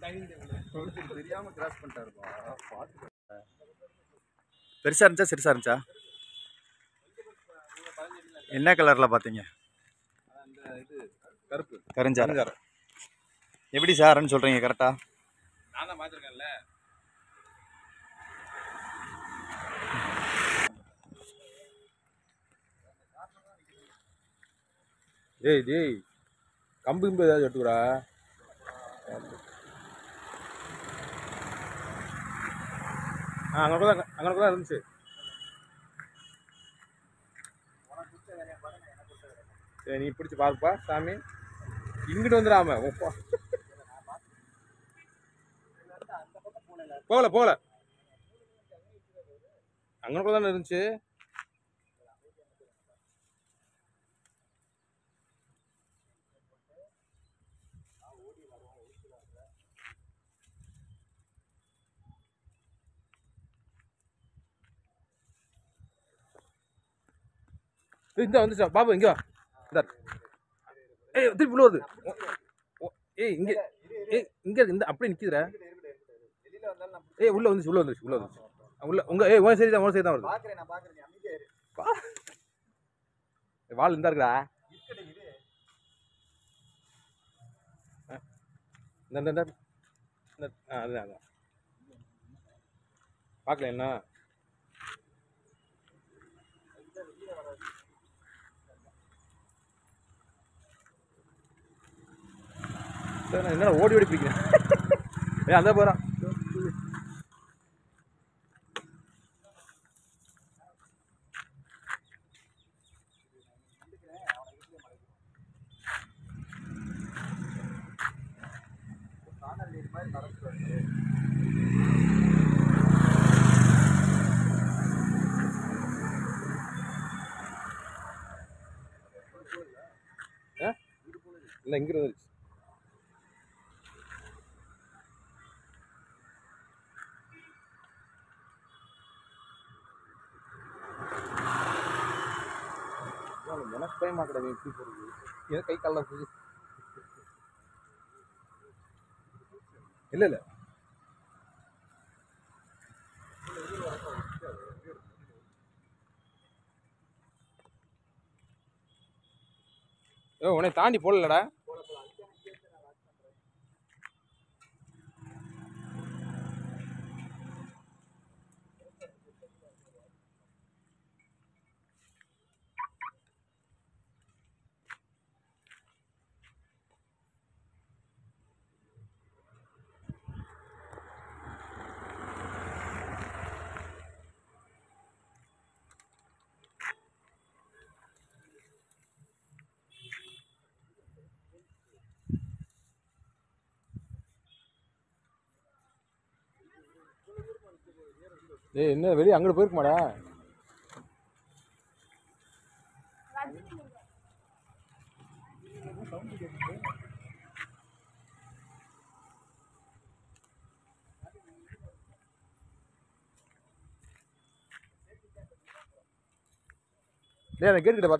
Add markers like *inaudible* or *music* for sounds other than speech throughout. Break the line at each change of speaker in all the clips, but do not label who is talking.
தெரியாம கிராஸ் பண்ணிட்டாருப்பா பார்த்து
பெருசாக இருந்துச்சா சிறுசாக இருந்துச்சா? என்ன கலரில் பார்த்தீங்க?
அந்த இது கருப்பு
கருஞ்சார்
கருஞ்சாறு.
எப்படி சார்ன்னு சொல்கிறீங்க கரெக்டாக
நான் தான் பார்த்துருக்கேன்ல. டேய் டேய். கம்பு கிம்பு ஏதாவது எடுத்துக்கூடா. ஆ அங்கே கூட அங்கே இருந்துச்சு. சரி நீ பிடிச்சி பாருப்பா சாமி. இங்கிட்டு வந்துடாம உப்பா போகல போகல. அங்கே கூட தானே இருந்துச்சு. இந்த வந்துச்சா பாபு இங்க வா. இந்த. ஏய் திருப்பி உள்ள வருது. ஏய் இங்க ஏய் இங்க இந்த அப்படியே நிக்குதுடா. ஏய் உள்ள வந்துச்சு உள்ள வந்துச்சு உள்ள வந்துச்சு. உள்ள உங்க ஏய் உன் சரி தான் உன் சரி தான் வருது. வால் இந்த இருக்குடா. இந்த இந்த ஆ அதுதான் அதான் பார்க்கல என்ன? சரி, என்ன ஓடி ஓடி பிடிக்கிறேன்? ஏய் அந்த போகிறான் இல்லை இங்கே இருந்துச்சு சினிமா கிடையாது எப்படி போகிறது ஏதோ கை காலில் போகுது? இல்லை இல்லை. ஏ உன்னை தாண்டி போடலடா. ஏய் என்ன வெளியே அங்கிட்டு போயிருக்குமாடா? டேய் அந்த கேட் கிட்ட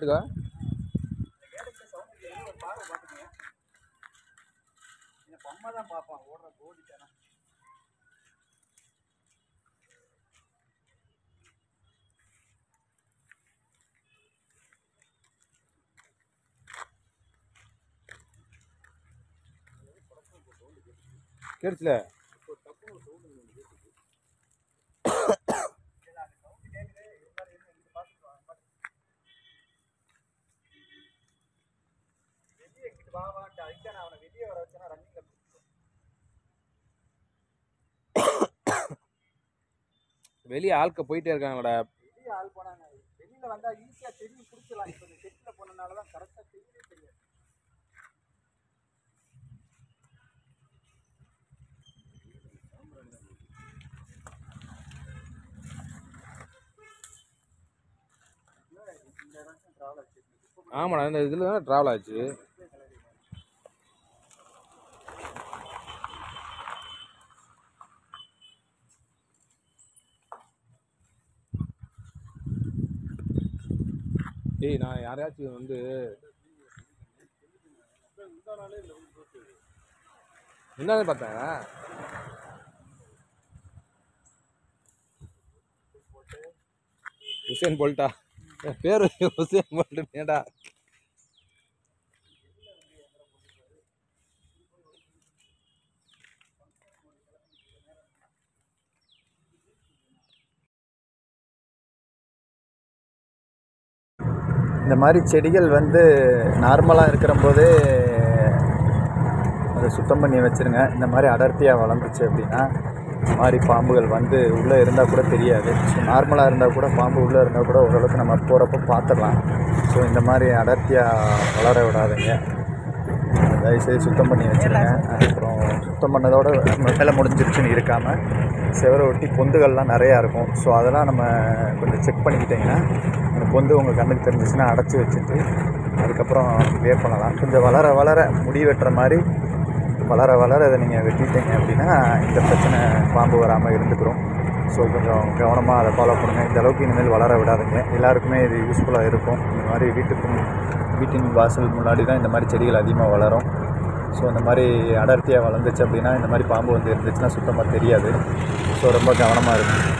பாத்துக்கோ கேட்டுச்சுல வெளியே ஆட்க போயிட்டே இருக்காங்கடா.
வெளியே ஆள் போனாங்க. வெளியில வந்தா ஈஸியா தெரிஞ்சு பிடிச்சலாம் இப்போ இந்த செட்டில் போனனால தான் கரெக்டாக தெரியவே தெரியாது.
ஆமாடா இந்த இதில் தானே ட்ராவல் ஆச்சு. டேய் நான் யாரையாச்சும் வந்து என்னன்னு பார்த்தேன். உசேன் போல்ட்டா? என் பேர் உசேன் போல்ட்டு ஏடா
இந்த மாதிரி செடிகள் வந்து நார்மலாக இருக்கிற அதை சுத்தம் பண்ணி வச்சுருங்க. இந்த மாதிரி அடர்த்தியாக வளர்ந்துச்சு அப்படின்னா மாதிரி பாம்புகள் வந்து உள்ளே இருந்தால் கூட தெரியாது. ஸோ நார்மலாக இருந்தால் கூட பாம்பு உள்ளே இருந்தால் கூட ஓரளவுக்கு நம்ம போகிறப்ப பார்த்துடலாம். ஸோ இந்த மாதிரி அடர்த்தியாக வளர விடாதுங்க. தயவுசெய்து சுத்தம் பண்ணி வச்சுருங்க. அப்புறம் சுத்தம் பண்ணதோட நம்ம வேலை முடிஞ்சிருச்சுன்னு இருக்காமல் செவரை ஒட்டி பொந்துகள்லாம் நிறையா இருக்கும். ஸோ அதெல்லாம் நம்ம கொஞ்சம் செக் பண்ணிக்கிட்டிங்கன்னா அந்த பொந்து உங்கள் கண்ணுக்கு தெரிஞ்சிச்சுன்னா அடைச்சி வச்சுட்டு அதுக்கப்புறம் வே பண்ணலாம். கொஞ்சம் வளர வளர முடி வெட்டுற மாதிரி வளர வளர அதை நீங்கள் வெட்டிட்டீங்க அப்படின்னா இந்த பிரச்சனை பாம்பு வராமல் இருந்துக்கிறோம். ஸோ கொஞ்சம் கவனமாக அதை ஃபாலோ பண்ணுங்கள் இந்த அளவுக்கு இனிமேல் வளர விடாதுங்க. எல்லாருக்குமே இது யூஸ்ஃபுல்லாக இருக்கும். இந்த மாதிரி வீட்டுக்கு வீட்டின் வாசல் முன்னாடி தான் இந்த மாதிரி செடிகள் அதிகமாக வளரும். ஸோ இந்த மாதிரி அடர்த்தியாக வளர்ந்துச்சு அப்படின்னா இந்த மாதிரி பாம்பு வந்து இருந்துச்சுன்னா சுத்தமாக தெரியாது. ஸோ ரொம்ப கவனமாக இருக்கும்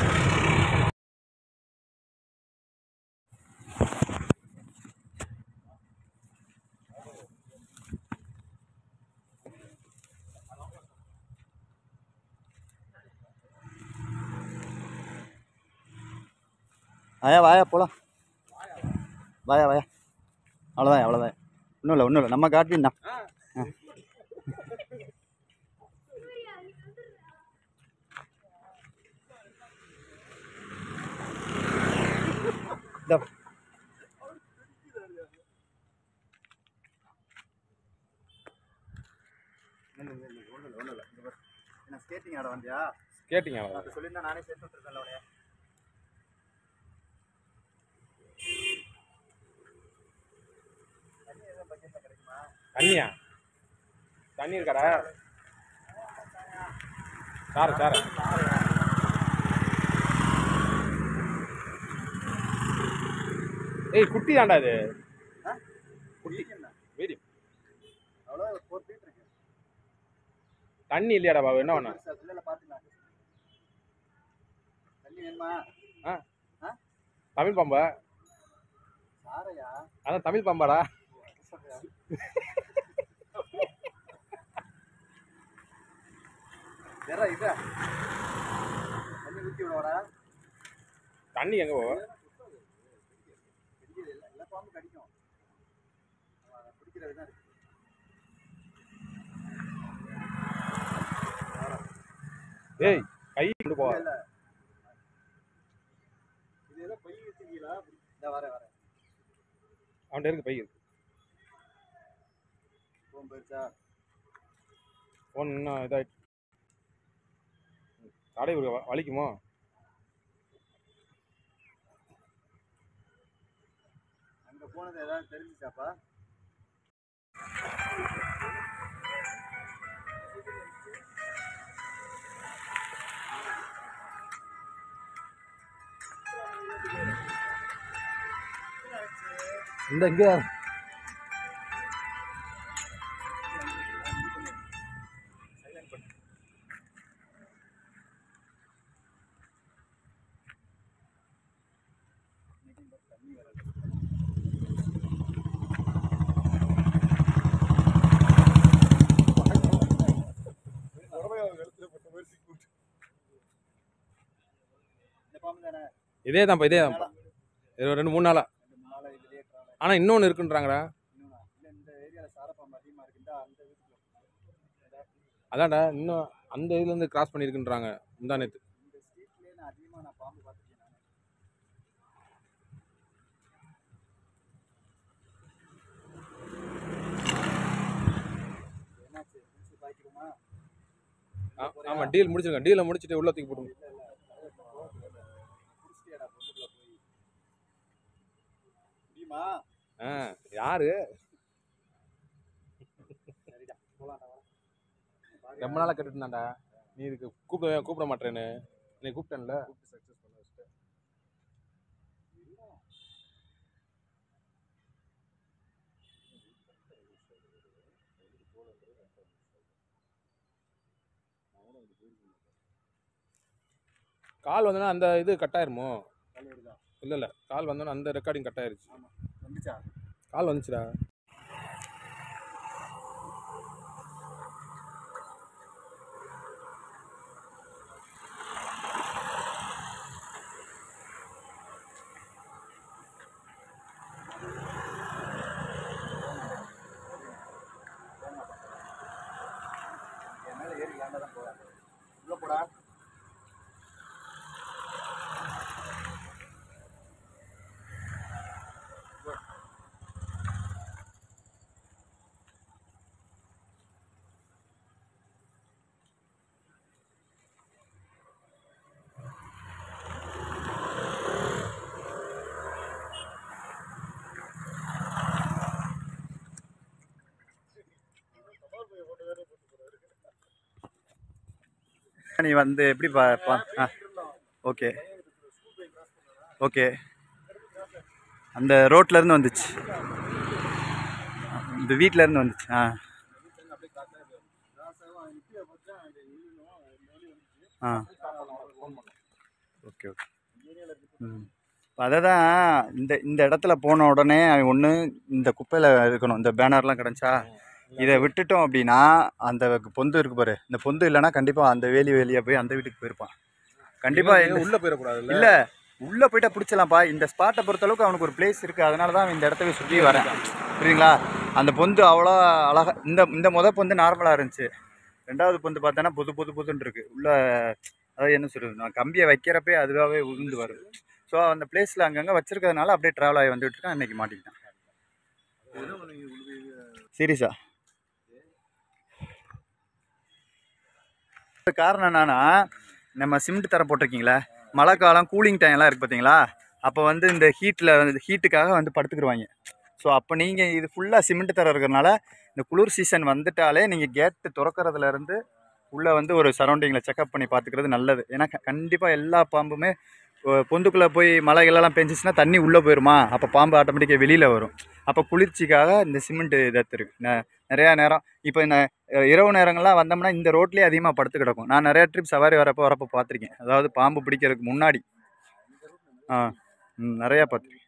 ஆயா வாயா போகலாம் வாயா வாயா. அவ்வளோதான் அவ்வளோதான் ஒன்றும் இல்லை ஒன்றும் இல்லை. நம்ம காட்டின் தான். ஸ்கேட்டிங் ஆட வந்தியா?
கேட்டிங்க
அது சொல்லியிருந்தா நானே சேர்த்து விட்டுருக்கேன்ல உனைய
தண்ணியா? தண்ணி இருக்காடா? சாரு சாரு. ஏய் குட்டி தாண்டா இது.
இருக்கு
தண்ணி இல்லையாடா பாபு என்ன பண்ண? தமிழ் பாம்பா அதான் தமிழ் பாம்பாடா *laughs*
வேற இதா. தண்ணி ஊற்றி விடுவாடா
தண்ணி எங்க
எல்லா பாம்பு கடிக்கும். பிடிக்கிறது தான் இருக்கு.
ஏய் கை கொண்டு போ
இது ஏதோ பொய் வச்சிருக்கீங்களா? இந்த வரேன் வரேன்
அவன்கிட்ட இருக்கு பை இருக்கு.
ஃபோன் போயிருச்சா?
ஃபோன் இன்னும் இதாயிட்டு தடை வலிக்குமோ?
அங்க போனது ஏதாவது தெரிஞ்சுச்சாப்பா?
இந்த இங்க இதே தான்ப்பா இதே தான்ப்பா இது ரெண்டு மூணு நாளா.
நாளை இதுலயே காணும்
ஆனா இன்னொன்னு இருக்குன்றாங்கடா. அதான்டா இன்னும் அந்த இதுல இருந்து கிராஸ் பண்ணியிருக்குன்றாங்க முந்தா நேத்து
இந்த ஸ்ட்ரீட்லயே நான் அதிகமா நான் பாம்பு பார்த்துருக்கேன் நான். என்னாச்சு? பிரின்சிபல் பாய்க்கிறோமா
ஆ- ஆமா டீல் முடிச்சிருங்க டீலை முடிச்சிட்டு உள்ள தூக்கி போட்டு
குடிச்சிட்டியாடா பொண்ணுக்குள்ள போய் முடியுமா
ஆ யாரு? ரொம்ப நாளா கேட்டுட்டு நீ இதுக்கு கூப்பிட கூப்பிட மாட்டேன்னு. நீ கூப்பிட்டேன்ல. கால் வந்தோன்னா அந்த இது கட் ஆயிருமோ? இல்லை இல்லை. கால் வந்தோன்னா அந்த ரெக்கார்டிங் கட் ஆயிருச்சு.
வந்துச்சா?
கால் வந்துச்சுடா.
நீ வந்து எப்படி பா பா ஆ ஓகே. ஓகே. அந்த ரோட்லேருந்து வந்துச்சு. இந்த வீட்டிலேருந்து வந்துச்சு. ஆ. ஆ. Okay okay. ம். இப்போ அதை தான் இந்த இந்த இடத்துல போன உடனே ஒன்று இந்த குப்பையில் இருக்கணும் இந்த பேனர்லாம் கிடச்சா இதை விட்டுட்டோம் அப்படின்னா அந்த பொந்து இருக்கு பாரு. இந்த பொந்து இல்லைன்னா கண்டிப்பாக அந்த வேலி வேலியாக போய் அந்த வீட்டுக்கு போயிருப்பான். கண்டிப்பாக
உள்ள போயிடக்கூடாதுல்ல?
இல்லை உள்ளே போயிட்டா பிடிச்சலாம்ப்பா இந்த ஸ்பாட்டை பொறுத்தளவுக்கு அவனுக்கு ஒரு பிளேஸ் இருக்குது அதனால தான் இந்த இடத்த சுற்றி வரேன். புரியுங்களா அந்த பொந்து அவ்வளோ அழகா இந்த இந்த முத பொந்து நார்மலாக இருந்துச்சு. ரெண்டாவது பொந்து பார்த்தோன்னா புது புது புதுன்னு இருக்கு. உள்ள அதாவது என்ன சொல்கிறது நான் கம்பியை வைக்கிறப்பே அதுவாகவே உளுந்து வரும். ஸோ அந்த பிளேஸில் அங்கங்கே வச்சிருக்கிறதுனால அப்படியே ட்ராவல் ஆகி வந்துட்டு இருக்கான். இன்னைக்கு மாட்டிக்கிட்டான். சீரியஸா காரணம் என்னன்னா நம்ம சிமெண்ட் தரம் போட்டிருக்கீங்களே மழை காலம் கூலிங் டைம்லாம் இருக்குது பார்த்தீங்களா அப்போ வந்து இந்த ஹீட்டில் வந்து ஹீட்டுக்காக வந்து படுத்துக்கிடுவாங்க ஸோ அப்போ நீங்கள் இது ஃபுல்லாக சிமெண்ட் தரம் இருக்கிறனால இந்த குளிர் சீசன் வந்துட்டாலே நீங்கள் கேட்டு திறக்கறதுலேருந்து உள்ளே வந்து ஒரு சரௌண்டிங்கில் செக்அப் பண்ணி பார்த்துக்கிறது நல்லது. ஏன்னா கண்டிப்பாக எல்லா பாம்புமே பொந்துக்குள்ளே போய் மழைகளெல்லாம் பெஞ்சிச்சுன்னா தண்ணி உள்ளே போயிடுமா அப்போ பாம்பு ஆட்டோமேட்டிக்காக வெளியில் வரும். அப்போ குளிர்ச்சிக்காக இந்த சிமெண்ட் இதை இருக்கு நிறையா நேரம். இப்போ இந்த இரவு நேரங்கள்லாம் வந்தோம்னா இந்த ரோட்லேயே அதிகமாக படுத்து கிடக்கும். நான் நிறையா ட்ரிப் சவாரி வரப்போ வரப்போ பார்த்துருக்கேன். அதாவது பாம்பு பிடிக்கிறதுக்கு முன்னாடி. ஆ ம் நிறையா பார்த்துருக்கேன்.